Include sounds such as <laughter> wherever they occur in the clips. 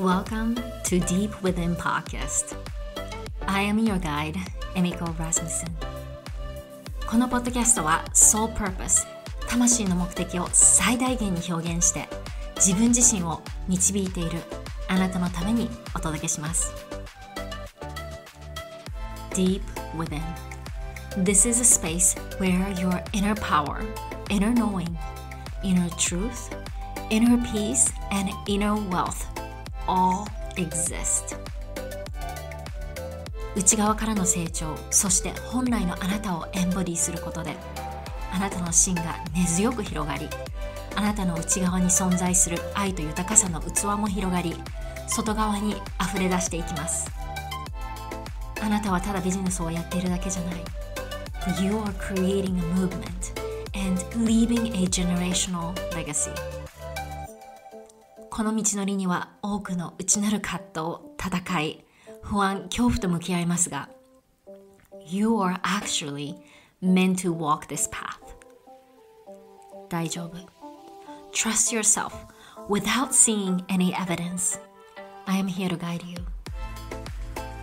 Welcome to Deep Within Podcast. I am your guide, Emiko Rasmussen. このポッドキャストは Soul Purpose 魂の目的を最大限に表現して自分自身を導いているあなたのためにお届けします Deep Within This is a space where your inner power, inner knowing, inner truth, inner peace, and inner wealth all exist. 内側からの成長そして本来のあなたをエンボディすることであなたの芯が根強く広がりあなたの内側に存在する愛と豊かさの器も広がり外側に溢れ出していきます。あなたはただビジネスをやっているだけじゃない。You are creating a movement and leaving a generational legacy. この道のりには多くの内なる葛藤戦い不安恐怖と向き合いますが You are actually meant to walk this path 大丈夫 Trust yourself without seeing any evidence I am here to guide you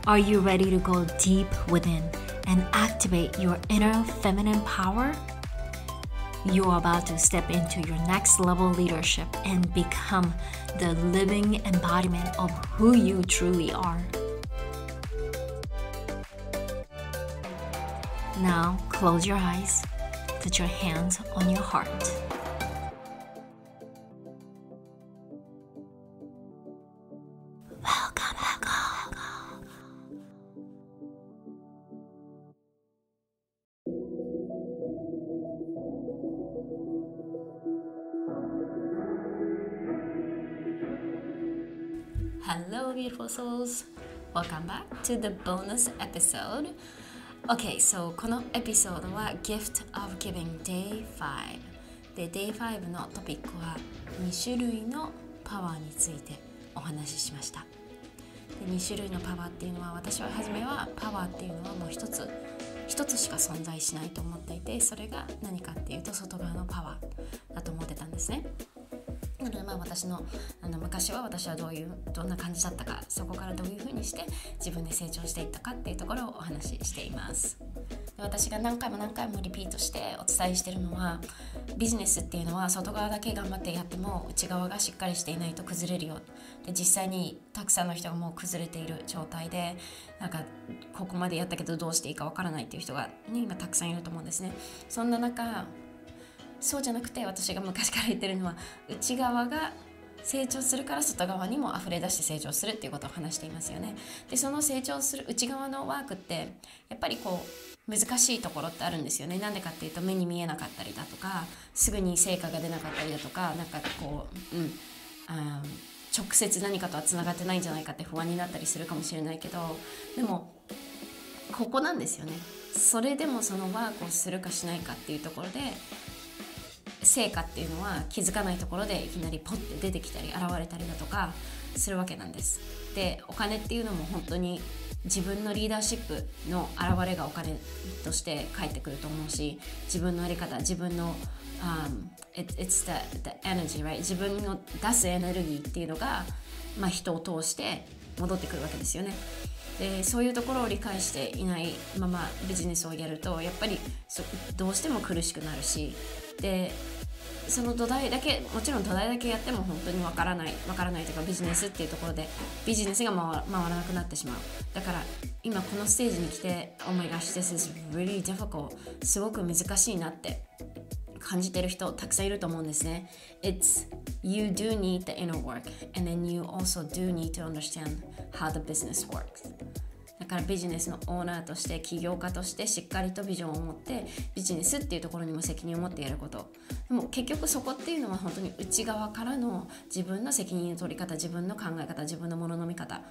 Are you ready to go deep within and activate your inner feminine power? You're about to step into your next level leadership and become the living embodiment of who you truly are. Now, close your eyes, put your hands on your heart. Hello, beautiful souls. Welcome back to the bonus episode. Okay, so このエピソードは Gift of Giving Day 5で Day 5のトピックは2種類のパワーについてお話ししましたで2種類のパワーっていうのは私は初めはパワーっていうのはもう一つ一つしか存在しないと思っていてそれが何かっていうと外側のパワーだと思ってたんですねなのでまあ私のあの昔は私はどういうどんな感じだったかそこからどういうふうにして自分で成長していったかっていうところをお話ししています。で私が何回も何回もリピートしてお伝えしてるのはビジネスっていうのは外側だけ頑張ってやっても内側がしっかりしていないと崩れるよ。で実際にたくさんの人がもう崩れている状態でなんかここまでやったけどどうしていいかわからないっていう人が、ね、今たくさんいると思うんですね。そんな中そうじゃなくて私が昔から言ってるのは内側が成長するから外側にも溢れ出して成長するっていうことを話していますよね。でその成長する内側のワークってやっぱりこう難しいところってあるんですよね。なんでかっていうと目に見えなかったりだとかすぐに成果が出なかったりだとかなんかこう、うん、あ直接何かとはつながってないんじゃないかって不安になったりするかもしれないけどでもここなんですよね。それでもそのワークをするかしないかっていうところで成果っていうのは気づかないところでいきなりポッて出てきたり現れたりだとかするわけなんです。でお金っていうのも本当に自分のリーダーシップの現れがお金として返ってくると思うし自分の在り方自分の、um, it, s the, the energy right? 自分の出すエネルギーっていうのが、まあ、人を通して戻ってくるわけですよね。でそういうところを理解していないままビジネスをやるとやっぱりどうしても苦しくなるしでその土台だけもちろん土台だけやっても本当にわからないわからないというかビジネスっていうところでビジネスが回らなくなってしまう。だから今このステージに来て Oh my gosh this is really difficult すごく難しいなって感じてる人たくさんいると思うんですね。It's you do need the inner work and then you also do need to understand how the business works. だからビジネスのオーナーとして起業家としてしっかりとビジョンを持ってビジネスっていうところにも責任を持ってやること。でも結局そこっていうのは本当に内側からの自分の責任の取り方自分の考え方自分のものの見方、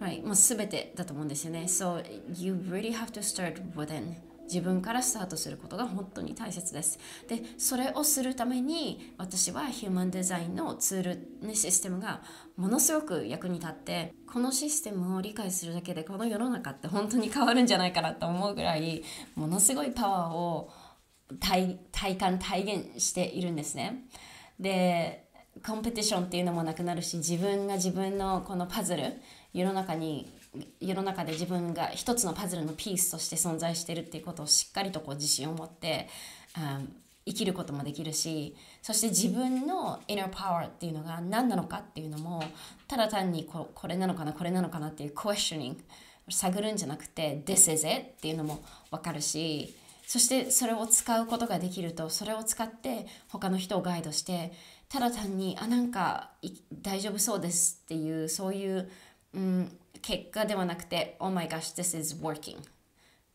right、もう全てだと思うんですよね。So you really have to start within 自分からスタートすることが本当に大切です。で、それをするために私はヒューマンデザインのツール、ね、システムがものすごく役に立ってこのシステムを理解するだけでこの世の中って本当に変わるんじゃないかなと思うぐらいものすごいパワーを体感体現しているんですね。でコンペティションっていうのもなくなるし自分が自分のこのパズル世の中に世の中で自分が一つのパズルのピースとして存在してるっていうことをしっかりとこう自信を持って、うん、生きることもできるしそして自分の inner power っていうのが何なのかっていうのもただ単にここれなのかなこれなのかなっていう questioning 探るんじゃなくて This is it っていうのも分かるしそしてそれを使うことができるとそれを使って他の人をガイドしてただ単にあなんか大丈夫そうですっていうそういう、うん、結果ではなくて Oh my gosh this is working.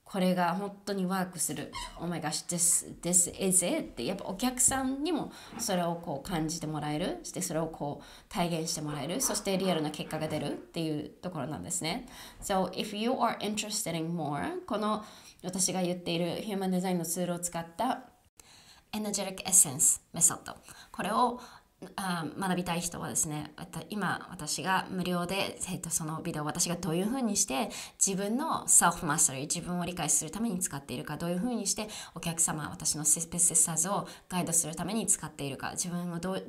これが本当にワークする。Oh my gosh this, this is it. ってやっぱお客さんにもそれをこう感じてもらえる。そしてそれをこう体現してもらえる。そしてリアルな結果が出るっていうところなんですね。So if you are interested in more この私が言っているヒューマンデザインのツールを使ったエナジェリックエッセンスメソッド。これをあ学びたい人はですね今私が無料で、えー、とそのビデオを私がどういうふうにして自分の self-mastery 自分を理解するために使っているかどういうふうにしてお客様私のセスペ sisters をガイドするために使っているか自分をどう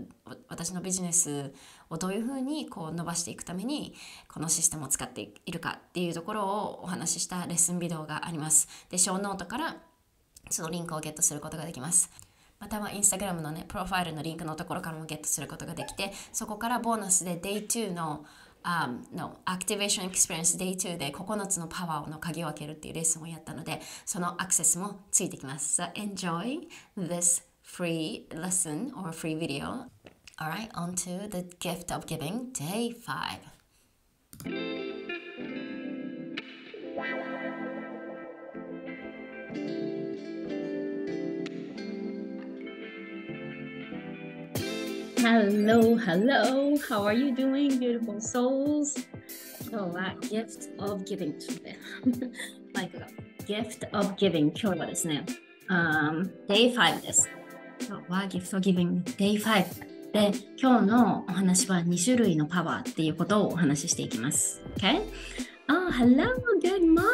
私のビジネスをどういうふうにこう伸ばしていくためにこのシステムを使っているかっていうところをお話ししたレッスンビデオがあります。で show note からそのリンクをゲットすることができます。またはインスタグラムのね、プロファイルのリンクのところからもゲットすることができて、そこからボーナスで Day2 の um, の Activation Experience Day2 で9つのパワーの鍵を開けるっていうレッスンをやったので、そのアクセスもついてきます。So enjoy this free lesson or free video. Alright, on to the gift of giving, day 5. Hello, hello. How are you doing, beautiful souls? 今日は Gift of Giving マイクが Gift of Giving 今日はですね、um, Day5 です。今日は Gift of Giving Day5 で今日のお話は2種類のパワーっていうことをお話ししていきます。Okay? Oh, hello, good morning,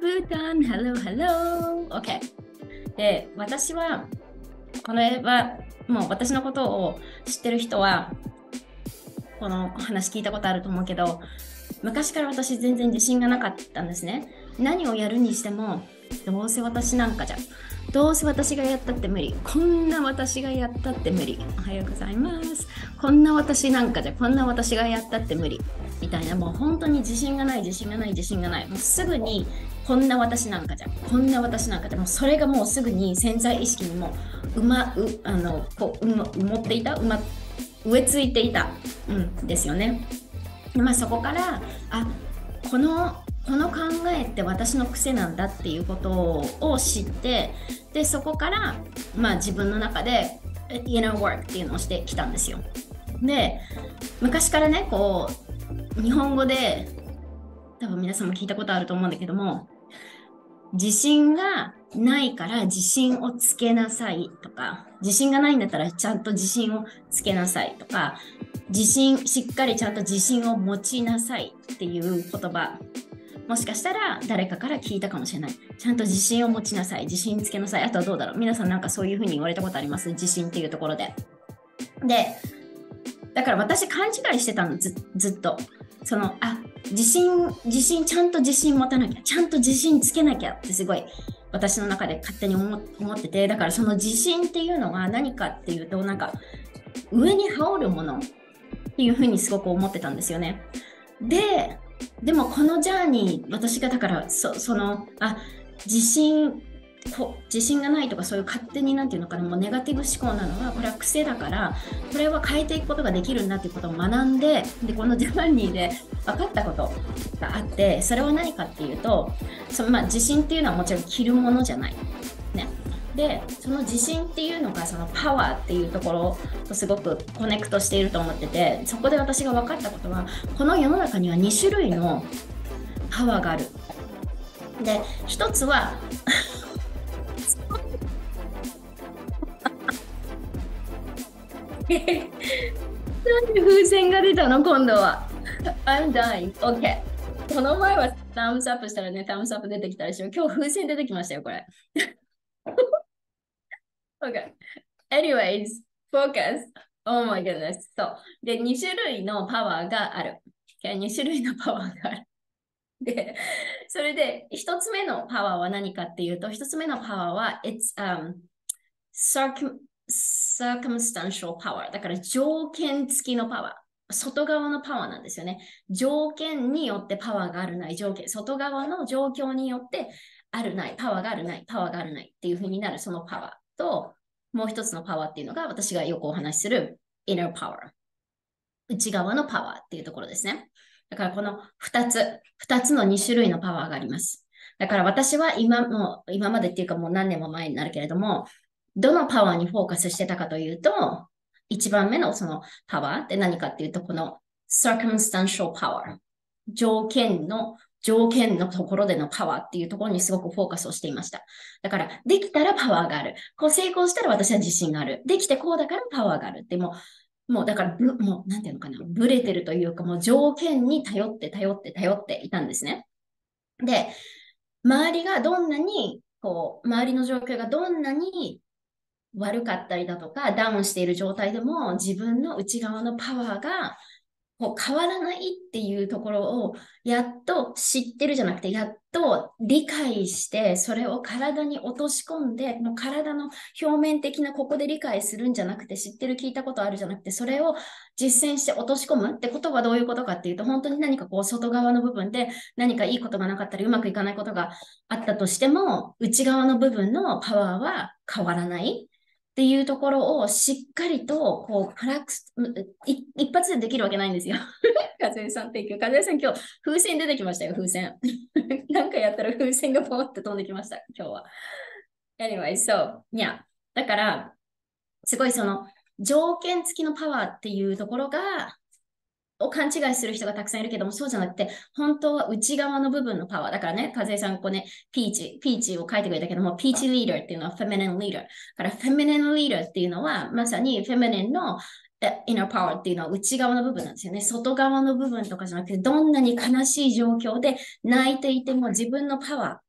Bhutan, hello, hello. Okay. で、私はこれはもう私のことを知ってる人はこの話聞いたことあると思うけど昔から私全然自信がなかったんですね。何をやるにしてもどうせ私なんかじゃ。どうせ私がやったって無理。こんな私がやったって無理。おはようございます。こんな私なんかじゃこんな私がやったって無理。みたいな。もう本当に自信がない自信がない自信がない。もうすぐにこんな私なんかじゃこんな私なんかでもうそれがもうすぐに潜在意識にもうまうあのこう埋もっていた、ま、植え付いていた、うん、ですよね。まあ、そこからあこのこの考えって私の癖なんだっていうことを知ってでそこから、まあ、自分の中で inner work っていうのをしてきたんですよ。で昔からねこう日本語で多分皆さんも聞いたことあると思うんだけども自信がないから自信をつけなさいとか、自信がないんだったらちゃんと自信をつけなさいとか、自信、しっかりちゃんと自信を持ちなさいっていう言葉、もしかしたら誰かから聞いたかもしれない。ちゃんと自信を持ちなさい、自信つけなさい。あとはどうだろう皆さんなんかそういうふうに言われたことあります？自信っていうところで。で、だから私勘違いしてたのずっと。その、あ、自信、自信、ちゃんと自信持たなきゃ、ちゃんと自信つけなきゃってすごい私の中で勝手に思ってて、だからその自信っていうのが何かっていうと、なんか上に羽織るものっていうふうにすごく思ってたんですよね。で、でもこのジャーニー、私がだからそその、あ、自信こ自信がないとかそういう勝手になんていうのかなもうネガティブ思考なのはこれは癖だからこれは変えていくことができるんだっていうことを学んででこのジャーニーで分かったことがあってそれは何かっていうとその、まあ、自信っていうのはもちろん着るものじゃない。ね、でその自信っていうのがそのパワーっていうところとすごくコネクトしていると思っててそこで私が分かったことはこの世の中には2種類のパワーがある。で1つは <laughs> なんで風船が出たの今度は？I'm dying. OK。この前はタムスアップしたらね、タムスアップ出てきたでしょ。今日風船出てきましたよ、これ。OK。Anyways, focus. Oh my goodness. そう。で、2種類のパワーがある。2種類のパワーがある。<laughs> で、それで、一つ目のパワーは何かっていうと、一つ目のパワーは、it's、um, circum circumstantial power。だから条件付きのパワー。外側のパワーなんですよね。条件によってパワーがあるない条件。外側の状況によってあるない、パワーがあるない、パワーがあるないっていう風になるそのパワーと、もう一つのパワーっていうのが私がよくお話しする inner power。内側のパワーっていうところですね。だからこの2つ、2つの2種類のパワーがあります。だから私は今も、今までっていうかもう何年も前になるけれども、どのパワーにフォーカスしてたかというと、一番目のそのパワーって何かっていうと、この circumstantial power。条件の、条件のところでのパワーっていうところにすごくフォーカスをしていました。だから、できたらパワーがある。こう成功したら私は自信がある。できてこうだからパワーがあるって、もう、もうだからもう、なんていうのかな、ブレてるというか、もう条件に頼って頼って頼っていたんですね。で、周りがどんなに、こう、周りの状況がどんなに悪かったりだとか、ダウンしている状態でも自分の内側のパワーがこう変わらないっていうところをやっと知ってるじゃなくて、やっと理解して、それを体に落とし込んで、もう体の表面的なここで理解するんじゃなくて、知ってる聞いたことあるじゃなくて、それを実践して落とし込むってことはどういうことかっていうと、本当に何かこう外側の部分で何かいいことがなかったり、うまくいかないことがあったとしても、内側の部分のパワーは変わらない。っていうところをしっかりと、こう、プラクス、一発でできるわけないんですよ。かずえさん、提供。かずえさん、今日、風船出てきましたよ、風船。<laughs> なんかやったら風船がポーって飛んできました、今日は。Anyway, so, yeah.、だから、すごいその、条件付きのパワーっていうところが、を勘違いする人がたくさんいるけども、そうじゃなくて、本当は内側の部分のパワー。だからね、和江さん、ここね、ピーチ、ピーチを書いてくれたけども、ピーチリーダーっていうのはフェミニンリーダー。だから、フェミニンリーダーっていうのは、まさにフェミニンのイナーパワーっていうのは内側の部分なんですよね。外側の部分とかじゃなくて、どんなに悲しい状況で泣いていても自分のパワ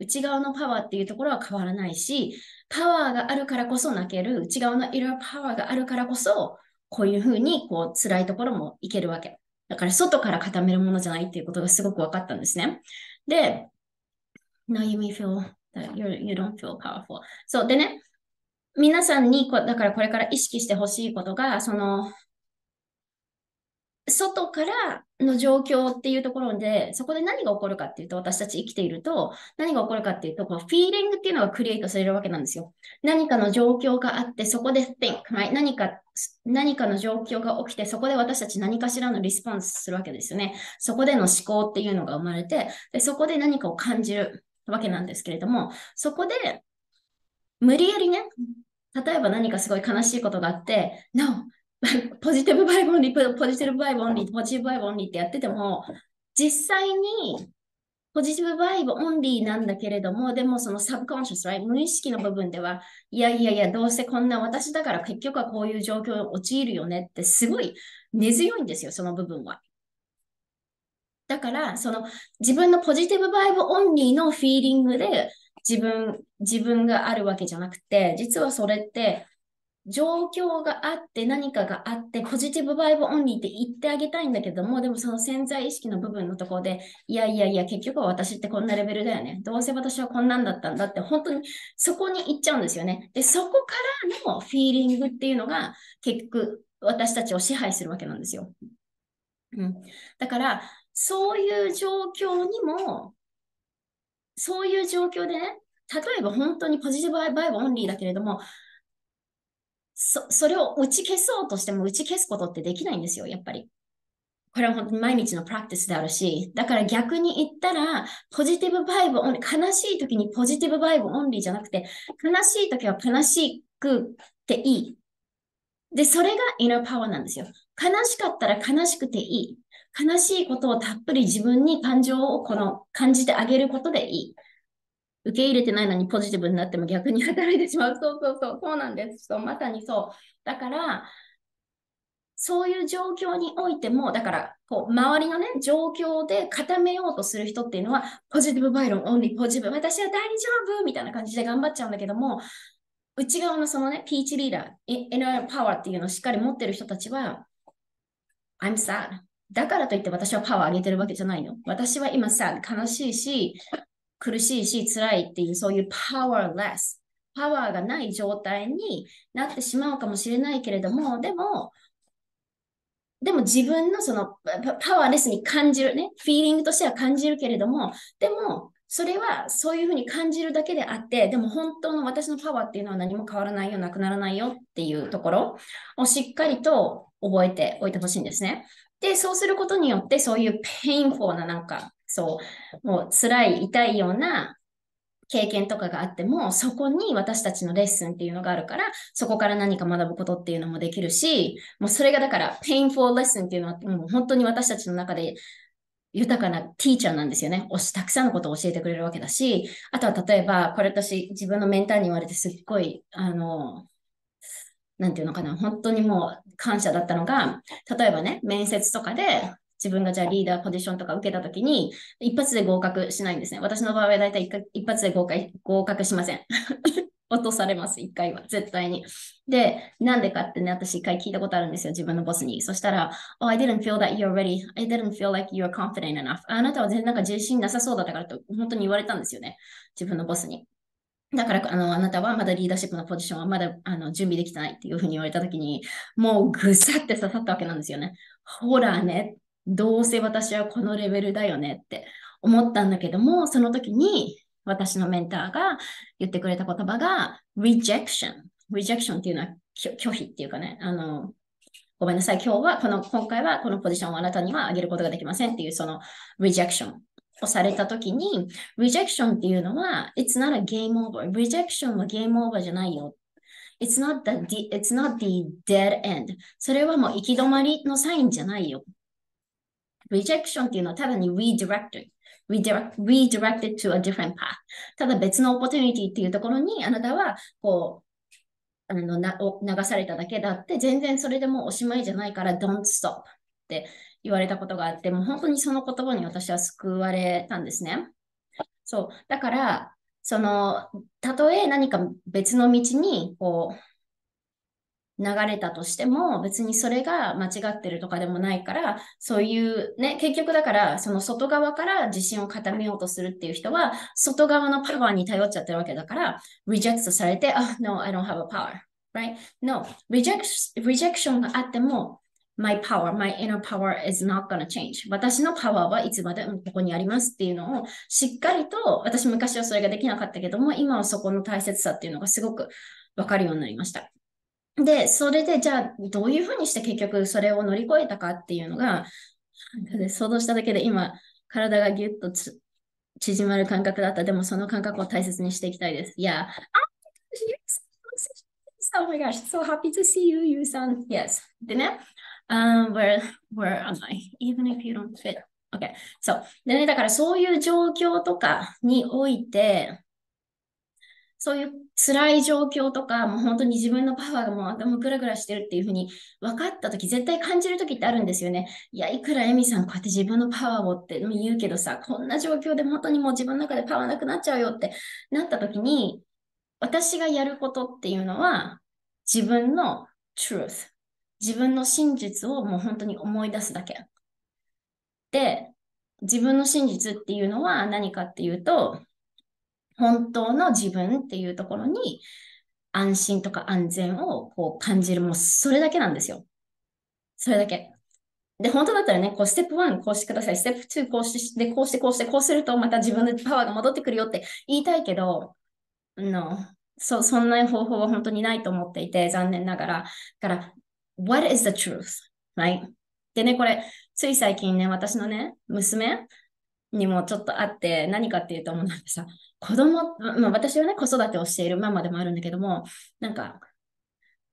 ー、内側のパワーっていうところは変わらないし、パワーがあるからこそ泣ける、内側のイナーパワーがあるからこそ、こういうふうに、こう、辛いところもいけるわけ。だから、外から固めるものじゃないっていうことがすごく分かったんですね。で、Now you may feel that you don't feel powerful. そう。でね、皆さんにこ、だからこれから意識してほしいことが、その、外からの状況っていうところで、そこで何が起こるかっていうと、私たち生きていると、何が起こるかっていうと、このフィーリングっていうのがクリエイトされるわけなんですよ。何かの状況があって、そこで think、何か、何かの状況が起きて、そこで私たち何かしらのリスポンスするわけですよね。そこでの思考っていうのが生まれて、でそこで何かを感じるわけなんですけれども、そこで無理やりね、例えば何かすごい悲しいことがあって、No! ポジティブバイブオンリー、ポジティブバイブオンリー、ポジティブバイブオンリーってやってても、実際にポジティブバイブオンリーなんだけれども、でもそのサブコンシャス、right? 無意識の部分では、いやいやいや、どうせこんな私だから結局はこういう状況に陥るよねってすごい根強いんですよ、その部分は。だから、その自分のポジティブバイブオンリーのフィーリングで自分、自分があるわけじゃなくて、実はそれって状況があって何かがあってポジティブバイブオンリーって言ってあげたいんだけどもでもその潜在意識の部分のところでいやいやいや結局は私ってこんなレベルだよね。どうせ私はこんなんだったんだって本当にそこに行っちゃうんですよね。でそこからのフィーリングっていうのが結局私たちを支配するわけなんですよ、うん、だからそういう状況にもそういう状況でね例えば本当にポジティブバイブオンリーだけれどもそそれを打ち消そうとしても打ち消すことってできないんですよ、やっぱり。これは本当に毎日のプラクティスであるし、だから逆に言ったら、ポジティブバイブオンリー、悲しい時にポジティブバイブオンリーじゃなくて、悲しい時は悲しくていい。で、それがイナーパワーなんですよ。悲しかったら悲しくていい。悲しいことをたっぷり自分に感情をこの感じてあげることでいい。受け入れてないのにポジティブになっても逆に働いてしまう。そうそうそう、そうなんです。そうまさにそう。だから、そういう状況においても、だから、こう、周りのね、状況で固めようとする人っていうのは、ポジティブバイロン、オンリーポジティブ、私は大丈夫みたいな感じで頑張っちゃうんだけども、内側のそのね、ピーチリーダー、インナーパワーっていうのをしっかり持ってる人たちは、I'm sad. だからといって私はパワー上げてるわけじゃないの。私は今 sad、悲しいし、苦しいし、辛いっていう、そういう powerless、パワーがない状態になってしまうかもしれないけれども、でも、でも自分のそのパワーレスに感じるね、フィーリングとしては感じるけれども、でも、それはそういうふうに感じるだけであって、でも本当の私のパワーっていうのは何も変わらないよ、なくならないよっていうところをしっかりと覚えておいてほしいんですね。で、そうすることによって、そういう painful ななんか、そう、もう辛い、痛いような経験とかがあっても、そこに私たちのレッスンっていうのがあるから、そこから何か学ぶことっていうのもできるし、もうそれがだから、 painful lesson っていうのは、もう本当に私たちの中で豊かなティーチャーなんですよね。たくさんのことを教えてくれるわけだし、あとは例えば、これ私自分のメンターに言われてすっごい、あの、なんていうのかな、本当にもう感謝だったのが、例えばね、面接とかで自分がじゃあリーダーポジションとか受けたときに、一発で合格しないんですね。私の場合はだいたい一発で合格合格しません。<laughs> 落とされます、一回は。絶対に。で、なんでかってね、私一回聞いたことあるんですよ、自分のボスに。そしたら、Oh, I didn't feel that you're ready. I didn't feel like you're confident enough. あなたは全然なんか自信なさそうだったからと、本当に言われたんですよね。自分のボスに。だから、あの、あなたはまだリーダーシップのポジションはまだあの準備できてないっていうふうに言われたときに、もうぐさって刺さったわけなんですよね。ほらね、どうせ私はこのレベルだよねって思ったんだけども、その時に、私のメンターが言ってくれた言葉が rejection。rejection っていうのは拒否っていうかね、あの、ごめんなさい、今日はこの、今回はこのポジションをあなたにはあげることができませんっていうその rejection をされたときに、rejection っていうのは、it's not a game over. rejection は game over じゃないよ。It's not the, it's not the dead end. それはもう行き止まりのサインじゃないよ。Rejection っていうのはただに redirected。redirected to a different path. ただ別の opportunity っていうところにあなたはこうあのな流されただけだって全然それでもおしまいじゃないから don't stop って言われたことがあってもう本当にその言葉に私は救われたんですね。そう。だから、その、たとえ何か別の道にこう流れたとしても、別にそれが間違ってるとかでもないから、そういうね、結局だから、その外側から自信を固めようとするっていう人は、外側のパワーに頼っちゃってるわけだから、reject されて、あ、oh, no, I don't have a power. Right? No, rejection, rejection があっても、my power, my inner power is not gonna change. 私のパワーはいつまでもここにありますっていうのをしっかりと、私昔はそれができなかったけども、今はそこの大切さっていうのがすごくわかるようになりました。で、それでじゃあどういうふうにして結局それを乗り越えたかっていうのが、想像しただけで今、体がギュッと縮まる感覚だった。でもその感覚を大切にしていきたいです。いや、Oh my gosh, so happy to see you, you son. Yes. でね、um, where, where am I? Even if you don't fit. Okay. そう。でね、だからそういう状況とかにおいて、そういう辛い状況とか、もう本当に自分のパワーがもう頭グラグラしてるっていうふうに分かったとき、絶対感じるときってあるんですよね。いや、いくらエミさんこうやって自分のパワーをって言うけどさ、こんな状況で本当にもう自分の中でパワーなくなっちゃうよってなったときに、私がやることっていうのは、自分の truth、自分の真実をもう本当に思い出すだけ。で、自分の真実っていうのは何かっていうと、本当の自分っていうところに安心とか安全をこう感じる、もうそれだけなんですよ。それだけ。で、本当だったらね、こう、ステップ1こうしてください。ステップ2こうして、で、こうして、こうして、こうするとまた自分のパワーが戻ってくるよって言いたいけど、の、そ、そんな方法は本当にないと思っていて、残念ながら。だから、what is the truth? Right? でね、これ、つい最近ね、私のね、娘にもちょっとあって、何かっていうと、もうなんかさ、子供、まあ、私はね、子育てをしているママでもあるんだけども、なんか、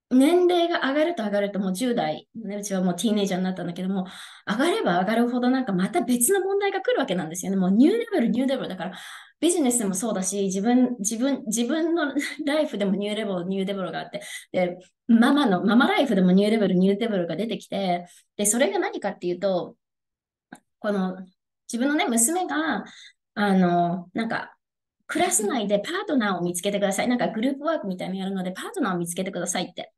年齢が上がると上がるともう10代、うちはもうティーネイジャーになったんだけども、上がれば上がるほどなんかまた別の問題が来るわけなんですよね。もうニューレベル、ニューレベルだから、ビジネスでもそうだし、自分、自分、自分のライフでもニューレベル、ニューレベルがあって、で、ママの、ママライフでもニューレベル、ニューレベルが出てきて、で、それが何かっていうと、この、自分のね、娘が、あの、なんか、クラス内でパートナーを見つけてください。なんかグループワークみたいにやるので、パートナーを見つけてくださいって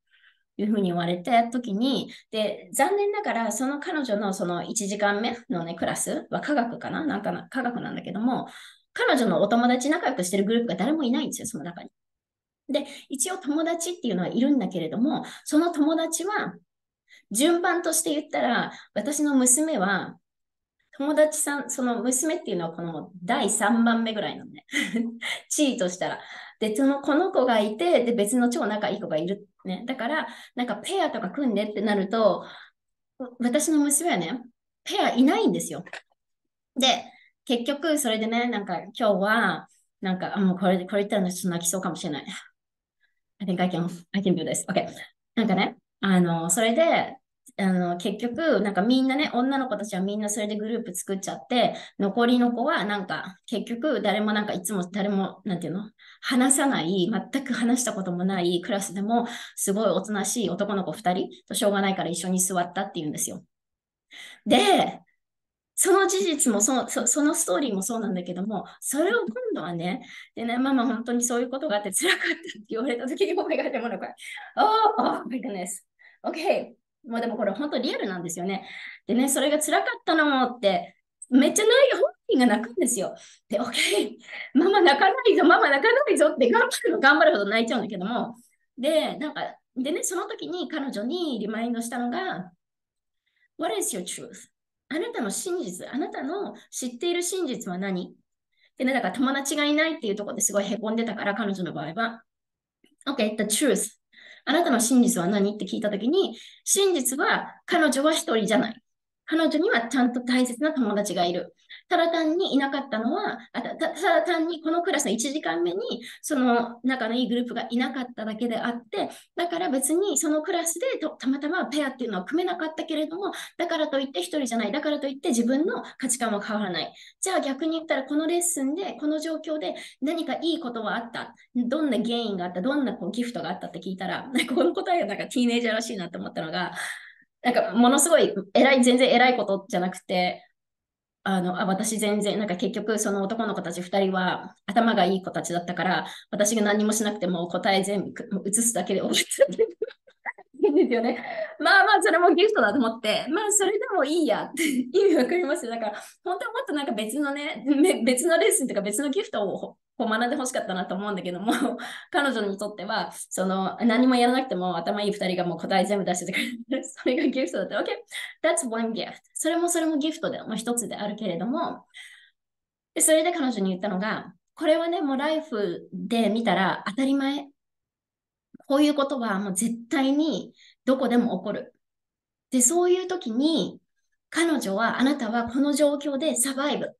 いうふうに言われて時に、で、残念ながら、その彼女のその1時間目のね、クラスは科学かな？なんか科学なんだけども、彼女のお友達仲良くしてるグループが誰もいないんですよ、その中に。で、一応友達っていうのはいるんだけれども、その友達は、順番として言ったら、私の娘は、友達さん、その娘っていうのはこの第3番目ぐらいのね、<laughs> 地位としたら。で、その、この子がいて、で、別の超仲いい子がいる。ね。だから、なんかペアとか組んでってなると、私の娘はね、ペアいないんですよ。で、結局、それでね、なんか今日は、なんか、もうこれ、これ言ったらちょっと泣きそうかもしれない。I think I can, I can do this. Okay. なんかね、あの、それで、あの、結局、なんかみんなね、女の子たちはみんなそれでグループ作っちゃって、残りの子はなんか、結局誰もなんかいつも誰も、なんていうの？話さない、全く話したこともないクラスでも、すごいおとなしい男の子2人としょうがないから一緒に座ったっていうんですよ。で、その事実もそのそ、そのストーリーもそうなんだけども、それを今度はね、でね、ママ本当にそういうことがあって辛かったって言われた時に、お前がでもなんか、oh, oh my goodness. Okay. まあでもこれ本当リアルなんですよね。でね、それが辛かったのもって、めっちゃ泣い本人が泣くんですよ。で、OK、ママ泣かないぞ、ママ泣かないぞって頑張る頑張るほど泣いちゃうんだけども、で、なんか、でね、その時に彼女にリマインドしたのが、What is your truth? あなたの真実、あなたの知っている真実は何？でね、だから友達がいないっていうところですごい凹んでたから、彼女の場合は。OK, the truth. あなたの真実は何？って聞いた時に、真実は彼女は一人じゃない。彼女にはちゃんと大切な友達がいる。ただ単にいなかったのは、ただ単にこのクラスの1時間目に、その仲のいいグループがいなかっただけであって、だから別にそのクラスでたまたまペアっていうのは組めなかったけれども、だからといって1人じゃない、だからといって自分の価値観は変わらない。じゃあ逆に言ったら、このレッスンで、この状況で何かいいことはあった？どんな原因があった？どんなこうギフトがあったって聞いたら、<laughs> この答えがなんかティーネイジャーらしいなと思ったのが、なんかものすごい偉い、全然偉いことじゃなくて、あの、あ、私全然、なんか結局その男の子たち2人は頭がいい子たちだったから、私が何もしなくても答え全部移すだけで終わってるんですよね。<laughs> まあまあ、それもギフトだと思って、まあそれでもいいやって意味わかります。だから、本当はもっとなんか別のね、別のレッスンとか別のギフトをこう学んでほしかったなと思うんだけども、<laughs> 彼女にとっては、その何もやらなくても頭いい2人がもう答え全部出しててくれる。それがギフトだった。OK, that's one gift. それもそれもギフトでも一つであるけれども、それで彼女に言ったのが、これはね、もうライフで見たら当たり前。こういうことはもう絶対にどこでも起こる。で、そういう時に、彼女は、あなたはこの状況でサバイブ。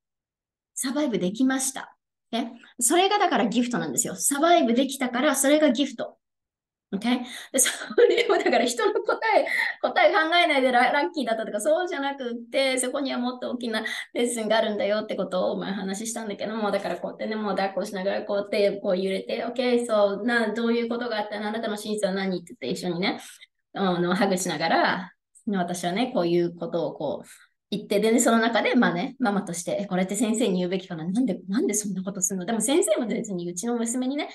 サバイブできました。ね、それがだからギフトなんですよ。サバイブできたから、それがギフト。Okay? でそれをだから人の答え、答え考えないでラッキーだったとかそうじゃなくって、そこにはもっと大きなレッスンがあるんだよってことを前話したんだけども、だからこうやってね、もう抱っこしながらこうやってこう揺れて、OK、そう、な、どういうことがあった？らあなたの真実は何？って言って一緒にね、あの、ハグしながら、私はね、こういうことをこう、言って、でね、その中で、まあね、ママとして、これって先生に言うべきかな？なんで、なんでそんなことするの？でも先生も別にうちの娘にね、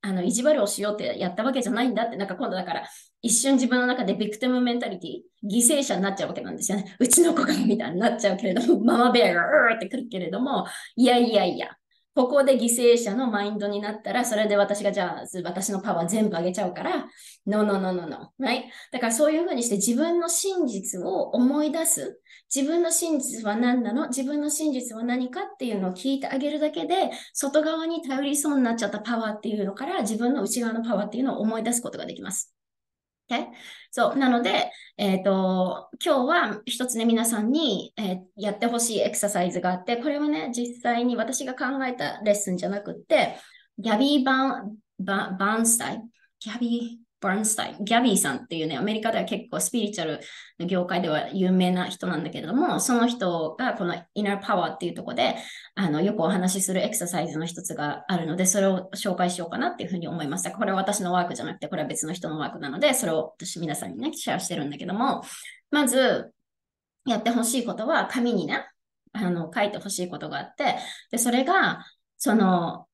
あの、意地悪をしようってやったわけじゃないんだって、なんか今度だから、一瞬自分の中でビクティムメンタリティ、犠牲者になっちゃうわけなんですよね。うちの子がみたいになっちゃうけれども、ママベアがうーってくるけれども、いやいやいや、ここで犠牲者のマインドになったら、それで私がじゃあ、私のパワー全部上げちゃうから、no, no, no, no, no. Right? だからそういうふうにして自分の真実を思い出す。自分の真実は何なの？自分の真実は何かっていうのを聞いてあげるだけで、外側に頼りそうになっちゃったパワーっていうのから、自分の内側のパワーっていうのを思い出すことができます。Okay? そう。なので、えっ、ー、と、今日は一つね、皆さんに、えー、やってほしいエクササイズがあって、これはね、実際に私が考えたレッスンじゃなくって、ギャビー・バン、ババンスタイギャビー、バーンスタイン、ギャビーさんっていうね、アメリカでは結構スピリチュアルの業界では有名な人なんだけれども、その人がこのイナーパワーっていうとこで、あの、よくお話しするエクササイズの一つがあるので、それを紹介しようかなっていうふうに思いました。これは私のワークじゃなくて、これは別の人のワークなので、それを私皆さんにね、シェアしてるんだけども、まず、やってほしいことは、紙にね、あの、書いてほしいことがあって、で、それが、その、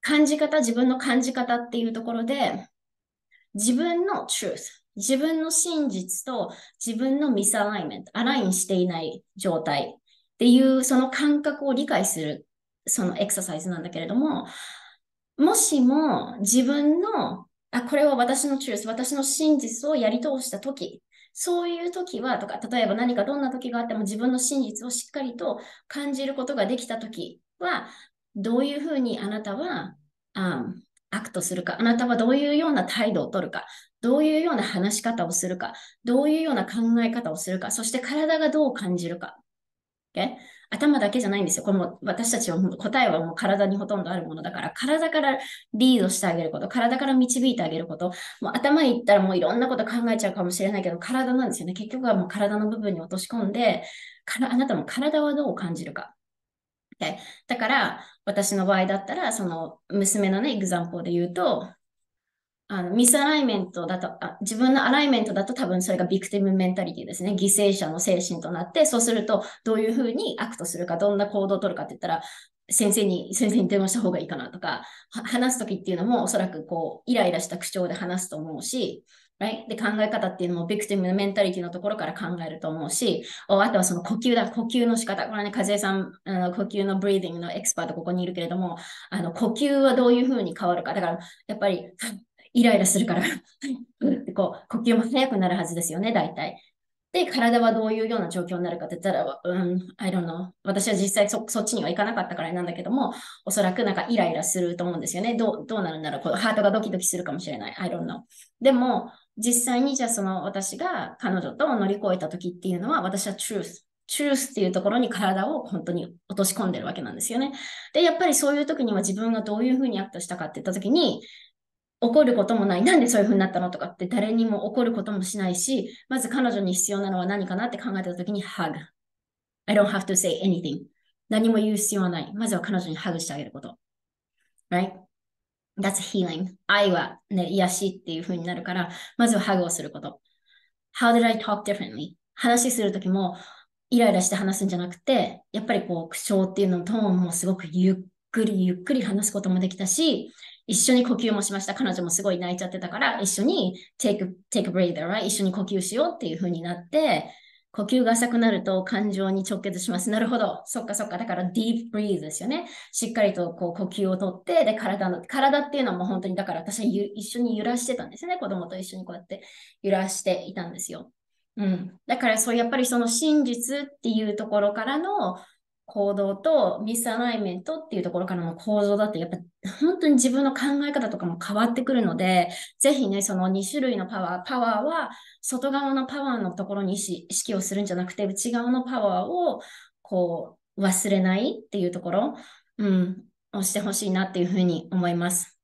感じ方、自分の感じ方っていうところで、自分の truth、自分の真実と自分のミスアライメント、アラインしていない状態っていうその感覚を理解するそのエクササイズなんだけれども、もしも自分の、あ、これは私の truth、私の真実をやり通したとき、そういう時は、とか、例えば何かどんな時があっても自分の真実をしっかりと感じることができた時は、どういうふうにあなたは、あ act するか、あなたはどういうような態度をとるか、どういうような話し方をするか、どういうような考え方をするか、そして体がどう感じるか。Okay? 頭だけじゃないんですよ。これも私たちは答えはもう体にほとんどあるものだから、体からリードしてあげること、体から導いてあげること、もう頭に行ったらもういろんなこと考えちゃうかもしれないけど、体なんですよね。結局はもう体の部分に落とし込んで、からあなたも体はどう感じるか。Okay? だから、私の場合だったら、その娘のね、エグザンポで言うと、あの misalignment だとあ、自分の alignment だと多分それが victim mentality ですね。犠牲者の精神となって、そうするとどういうふうに act するか、どんな行動を取るかって言ったら、先生に、先生に電話した方がいいかなとか、話すときっていうのもおそらくこう、イライラした口調で話すと思うし、right? で、考え方っていうのも victim mentality のところから考えると思うし、あとはその呼吸だ、呼吸の仕方。これね、和江さん、あの呼吸の breathing のエキスパートここにいるけれども、あの呼吸はどういうふうに変わるか。だから、やっぱり、<laughs> イライラするから <laughs> こう、呼吸も速くなるはずですよね、大体。で、体はどういうような状況になるかって言ったら、うん、I don't know。私は実際そそっちには行かなかったからなんだけども、おそらくなんかイライラすると思うんですよね。どうどうなるんだろうこうハートがドキドキするかもしれない。I don't know。でも、実際にじゃあその私が彼女と乗り越えた時っていうのは、私は truth。truth っていうところに体を本当に落とし込んでるわけなんですよね。で、やっぱりそういう時には自分がどういうふうに act したかって言った時に、怒ることもない。なんでそういう風になったのとかって誰にも怒ることもしないし、まず彼女に必要なのは何かなって考えたときに、hug。I don't have to say anything. 何も言う必要はない。まずは彼女にハグしてあげること。Right? That's healing. 愛はね、癒しっていう風になるから、まずはハグをすること。How did I talk differently? 話するときも、イライラして話すんじゃなくて、やっぱりこう、口調っていうのトーンもすごくゆっくりゆっくり話すこともできたし、一緒に呼吸もしました。彼女もすごい泣いちゃってたから、一緒に take, take a breather, right? 一緒に呼吸しようっていう風になって、呼吸が浅くなると感情に直結します。なるほど。そっかそっか。だからディープブリーズですよね。しっかりとこう呼吸をとって、で、体の、体っていうのはもう本当に、だから私は一緒に揺らしてたんですよね。子供と一緒にこうやって揺らしていたんですよ。うん。だからそう、やっぱりその真実っていうところからの行動とミスアライメントっていうところからの構造だって、やっぱ本当に自分の考え方とかも変わってくるので、ぜひね、その2種類のパワー、パワーは外側のパワーのところに意識をするんじゃなくて、内側のパワーをこう忘れないっていうところ、うん、をしてほしいなっていうふうに思います。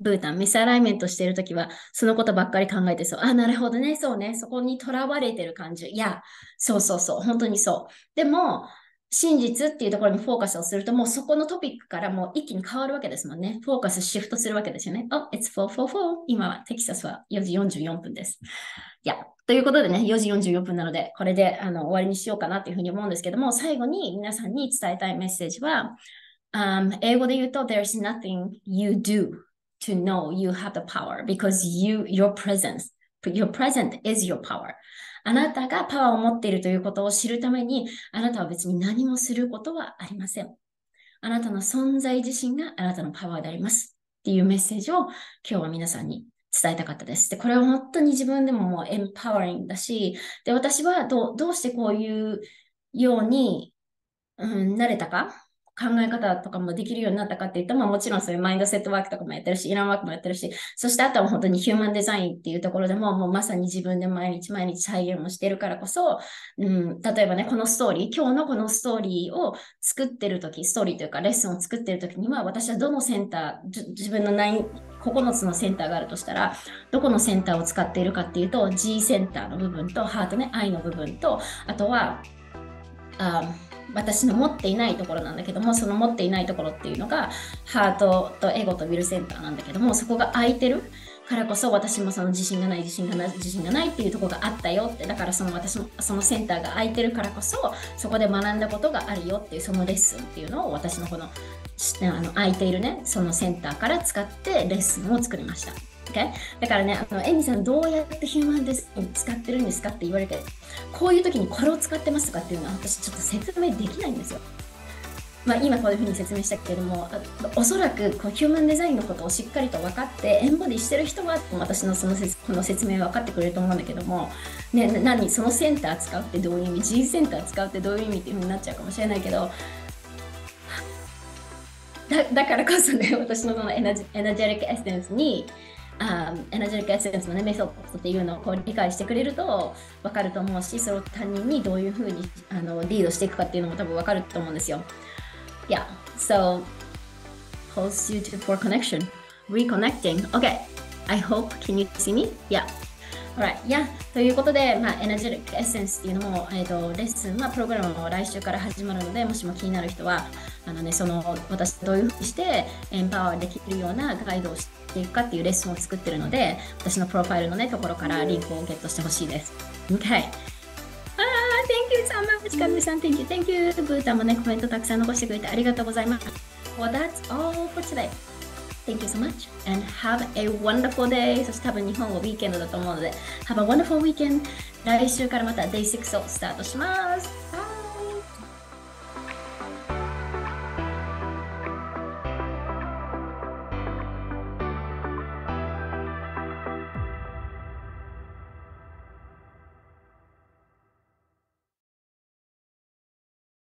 ブータン、ミスアライメントしてるときは、そのことばっかり考えてそう。あ、なるほどね、そうね、そこにとらわれてる感じ。いや、そうそうそう、本当にそう。でも、真実っていうところにフォーカスをすると、もうそこのトピックからもう一気に変わるわけですもんね。フォーカスシフトするわけですよね。お Oh, it's 444. 今はテキサスは4時44分です。いや、ということでね、4時44分なので、これであの終わりにしようかなというふうに思うんですけども、最後に皆さんに伝えたいメッセージは、um, 英語で言うと、There's nothing you do to know you have the power because you, your presence, your present is your power. あなたがパワーを持っているということを知るために、あなたは別に何もすることはありません。あなたの存在自身があなたのパワーであります。っていうメッセージを今日は皆さんに伝えたかったです。で、これは本当に自分でももうエンパワーリングだし、で、私はどうしてこういうように、うん、なれたか考え方とかもできるようになったかって言ったら、まあもちろんそういうマインドセットワークとかもやってるし、イランワークもやってるし、そしてあとは本当にヒューマンデザインっていうところでも、もうまさに自分で毎日毎日再現をしてるからこそ、うん、例えばね、このストーリー、今日のこのストーリーを作ってるとき、ストーリーというかレッスンを作ってるときには、私はどのセンター、自分の9つのセンターがあるとしたら、どこのセンターを使っているかっていうと、G センターの部分と、ハートね、愛の部分と、あとは、あ私の持っていないところなんだけどもその持っていないところっていうのがハートとエゴとウィルセンターなんだけどもそこが空いてる。からこそ私もその自信がない自信がない自信がないっていうとこがあったよって。だからその私もそのセンターが空いてる。からこそそこで学んだことがあるよっていうそのレッスンっていうのを私のこのあの空いているねそのセンターから使ってレッスンを作りました。Okay? だからね、あのエミさん、どうやってヒューマンデザイン使ってるんですかって言われて、こういう時にこれを使ってますとかっていうのは私ちょっと説明できないんですよ。まあ、今こういうふうに説明したけれどもおそらくこうヒューマンデザインのことをしっかりと分かってエンボディしてる人は私のそのこの説明分かってくれると思うんだけども、ね、何そのセンター使うってどういう意味？G センター使うってどういう意味っていうふうになっちゃうかもしれないけどだだからこそね私のこのエナジエナジェリックエッセンスにエナジェリックエッセンスの、ね、メソッドっていうのをこう理解してくれると分かると思うしそれを他人にどういうふうにあのリードしていくかっていうのも多分分かると思うんですよ。Yeah, so pulse you to for connection, reconnecting. Okay, I hope, can you see me? Yeah. Alright, yeah. ということで、まあ、エナジェリックエッセンスっていうのも、えーと、レッスンはプログラムも来週から始まるので、もしも気になる人は、あのね、その私どういうふうにしてエンパワーできるようなガイドをしていくかっていうレッスンを作ってるので、私のプロファイルのね、ところからリンクをゲットしてほしいです。Okay. thank you so much. かみさん、thank you, thank you. ブータもね、コメントたくさん残してくれてありがとうございます。Well, that's all for today. Thank you so much and have a wonderful day. そして多分日本はウィーケンドだと思うので、Have a wonderful weekend. 来週からまた Day6 をスタートします。